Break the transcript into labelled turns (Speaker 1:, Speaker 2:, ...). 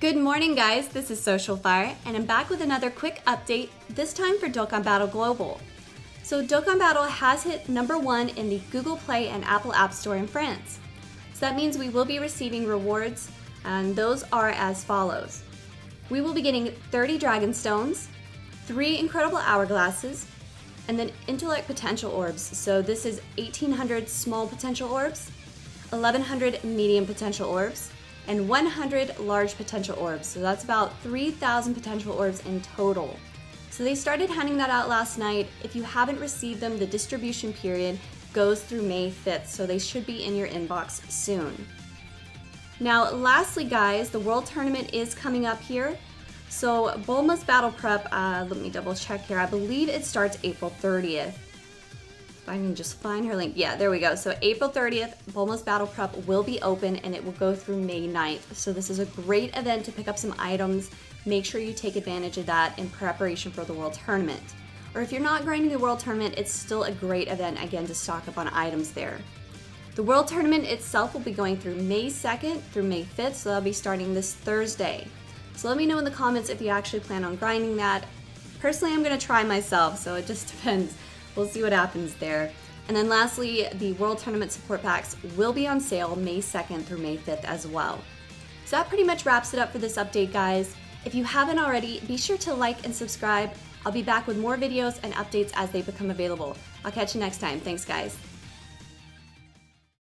Speaker 1: Good morning, guys. This is Social Fire, and I'm back with another quick update, this time for Dokkan Battle Global. So, Dokkan Battle has hit number one in the Google Play and Apple App Store in France. So, that means we will be receiving rewards, and those are as follows We will be getting 30 Dragon Stones, 3 Incredible Hourglasses, and then Intellect Potential Orbs. So, this is 1800 small potential orbs, 1100 medium potential orbs and 100 large potential orbs. So that's about 3,000 potential orbs in total. So they started handing that out last night. If you haven't received them, the distribution period goes through May 5th, so they should be in your inbox soon. Now, lastly, guys, the World Tournament is coming up here. So Bulma's Battle Prep, uh, let me double check here. I believe it starts April 30th. I can just find her link. Yeah, there we go. So April 30th, Bulma's Battle Prep will be open and it will go through May 9th. So this is a great event to pick up some items. Make sure you take advantage of that in preparation for the World Tournament. Or if you're not grinding the World Tournament, it's still a great event again to stock up on items there. The World Tournament itself will be going through May 2nd through May 5th, so that'll be starting this Thursday. So let me know in the comments if you actually plan on grinding that. Personally, I'm going to try myself, so it just depends We'll see what happens there. And then lastly, the World Tournament support packs will be on sale May 2nd through May 5th as well. So that pretty much wraps it up for this update, guys. If you haven't already, be sure to like and subscribe. I'll be back with more videos and updates as they become available. I'll catch you next time. Thanks, guys.